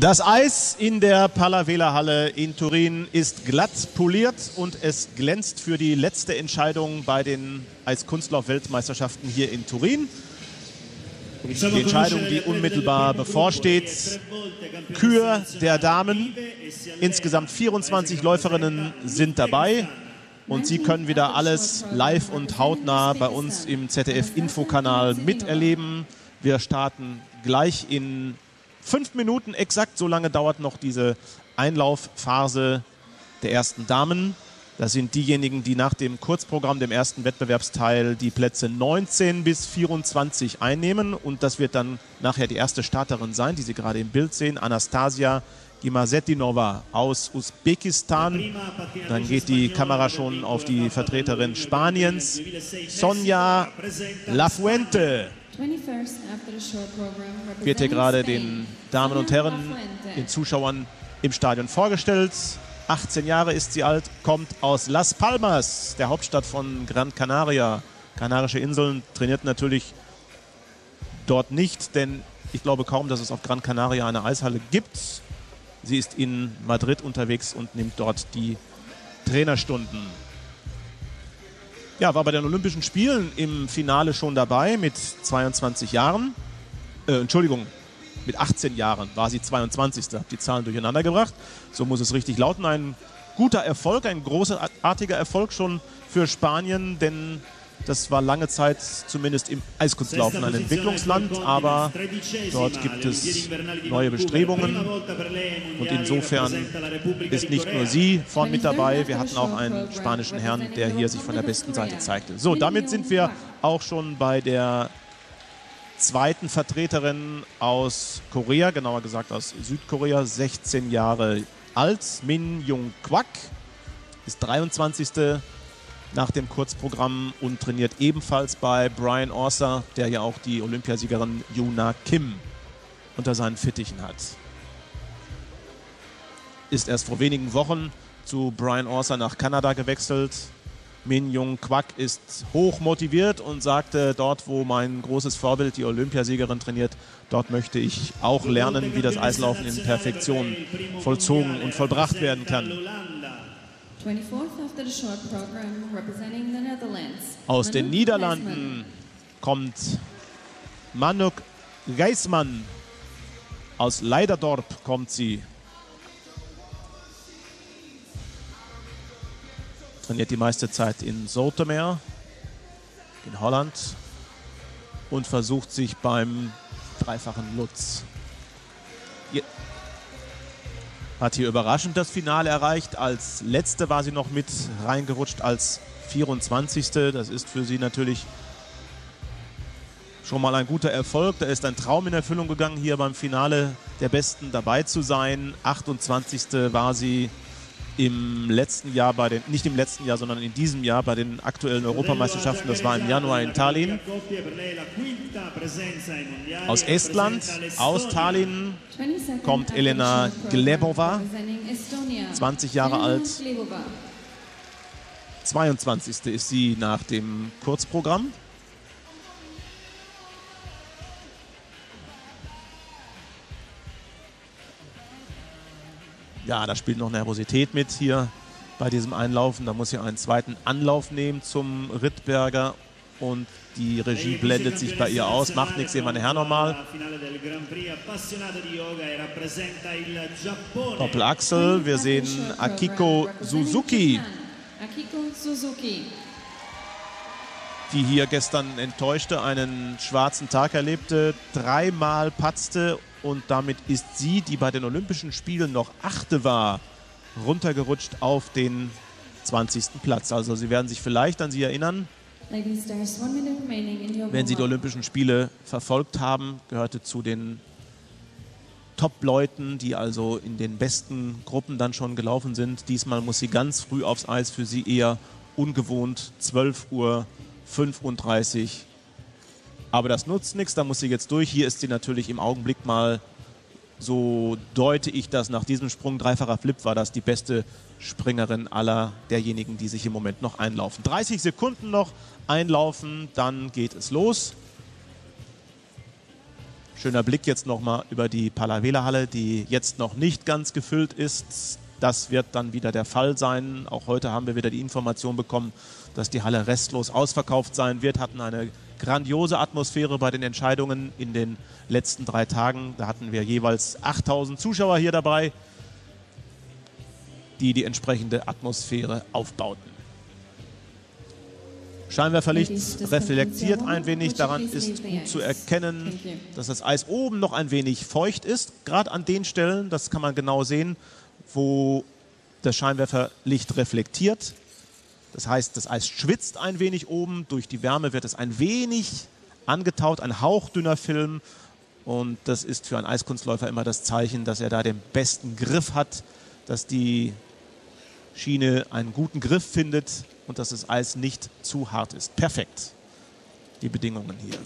Das Eis in der Palavela Halle in Turin ist glatt poliert und es glänzt für die letzte Entscheidung bei den Eiskunstlauf-Weltmeisterschaften hier in Turin. Die Entscheidung, die unmittelbar bevorsteht. Kür der Damen. Insgesamt 24 Läuferinnen sind dabei. Und Sie können wieder alles live und hautnah bei uns im ZDF-Infokanal miterleben. Wir starten gleich in fünf Minuten exakt. So lange dauert noch diese Einlaufphase der ersten Damen. Das sind diejenigen, die nach dem Kurzprogramm, dem ersten Wettbewerbsteil, die Plätze 19 bis 24 einnehmen. Und das wird dann nachher die erste Starterin sein, die Sie gerade im Bild sehen, Anastasia Gimasetinova aus Usbekistan. Dann geht die Kamera schon auf die Vertreterin Spaniens, Sonja Lafuente wird hier gerade den Damen und Herren, den Zuschauern im Stadion vorgestellt. 18 Jahre ist sie alt, kommt aus Las Palmas, der Hauptstadt von Gran Canaria. Kanarische Inseln trainiert natürlich dort nicht, denn ich glaube kaum, dass es auf Gran Canaria eine Eishalle gibt. Sie ist in Madrid unterwegs und nimmt dort die Trainerstunden. Ja, war bei den Olympischen Spielen im Finale schon dabei mit 22 Jahren. Äh, Entschuldigung, mit 18 Jahren war sie 22. Hab die Zahlen durcheinander gebracht. So muss es richtig lauten. Ein guter Erfolg, ein großartiger Erfolg schon für Spanien, denn das war lange Zeit zumindest im Eiskunstlaufen ein Entwicklungsland, aber dort gibt es neue Bestrebungen. Und insofern ist nicht nur sie vorn mit dabei, wir hatten auch einen spanischen Herrn, der hier sich von der besten Seite zeigte. So, damit sind wir auch schon bei der zweiten Vertreterin aus Korea, genauer gesagt aus Südkorea, 16 Jahre alt, Min Jung Kwak, ist 23 nach dem Kurzprogramm und trainiert ebenfalls bei Brian Orser, der ja auch die Olympiasiegerin Yuna Kim unter seinen Fittichen hat. Ist erst vor wenigen Wochen zu Brian Orser nach Kanada gewechselt. Min Jung Kwak ist hoch motiviert und sagte, dort wo mein großes Vorbild, die Olympiasiegerin trainiert, dort möchte ich auch lernen, wie das Eislaufen in Perfektion vollzogen und vollbracht werden kann. Aus den Niederlanden kommt Manuk Geismann. Aus Leiderdorp kommt sie. Trainiert die meiste Zeit in Zoetermeer in Holland und versucht sich beim dreifachen Lutz hat hier überraschend das Finale erreicht. Als letzte war sie noch mit reingerutscht als 24. Das ist für sie natürlich schon mal ein guter Erfolg. Da ist ein Traum in Erfüllung gegangen, hier beim Finale der Besten dabei zu sein. 28. war sie im letzten Jahr bei den, nicht im letzten Jahr, sondern in diesem Jahr bei den aktuellen Europameisterschaften. Das war im Januar in Tallinn. Aus Estland, aus Tallinn, kommt Elena Glebova, 20 Jahre alt. 22. ist sie nach dem Kurzprogramm. Ja, da spielt noch Nervosität mit hier bei diesem Einlaufen. Da muss sie einen zweiten Anlauf nehmen zum Rittberger und die Regie blendet sich bei ihr aus. Macht nichts, sehen wir nachher nochmal. Doppelachsel, wir sehen Akiko Suzuki. Akiko Suzuki. Die hier gestern enttäuschte, einen schwarzen Tag erlebte, dreimal patzte und damit ist sie, die bei den Olympischen Spielen noch achte war, runtergerutscht auf den 20. Platz. Also Sie werden sich vielleicht an sie erinnern. Wenn Sie die Olympischen Spiele verfolgt haben, gehörte zu den Top-Leuten, die also in den besten Gruppen dann schon gelaufen sind. Diesmal muss sie ganz früh aufs Eis, für sie eher ungewohnt, 12 Uhr 35 aber das nutzt nichts, da muss sie jetzt durch. Hier ist sie natürlich im Augenblick mal, so deute ich das nach diesem Sprung, dreifacher Flip war das die beste Springerin aller derjenigen, die sich im Moment noch einlaufen. 30 Sekunden noch einlaufen, dann geht es los. Schöner Blick jetzt nochmal über die Palavela-Halle, die jetzt noch nicht ganz gefüllt ist. Das wird dann wieder der Fall sein. Auch heute haben wir wieder die Information bekommen, dass die Halle restlos ausverkauft sein wird. Hatten eine grandiose Atmosphäre bei den Entscheidungen in den letzten drei Tagen. Da hatten wir jeweils 8000 Zuschauer hier dabei, die die entsprechende Atmosphäre aufbauten. Scheinwerferlicht reflektiert ein wenig. Daran ist gut zu erkennen, dass das Eis oben noch ein wenig feucht ist. Gerade an den Stellen, das kann man genau sehen, wo das Scheinwerferlicht reflektiert. Das heißt, das Eis schwitzt ein wenig oben. Durch die Wärme wird es ein wenig angetaut, ein hauchdünner Film. Und das ist für einen Eiskunstläufer immer das Zeichen, dass er da den besten Griff hat, dass die Schiene einen guten Griff findet und dass das Eis nicht zu hart ist. Perfekt, die Bedingungen hier.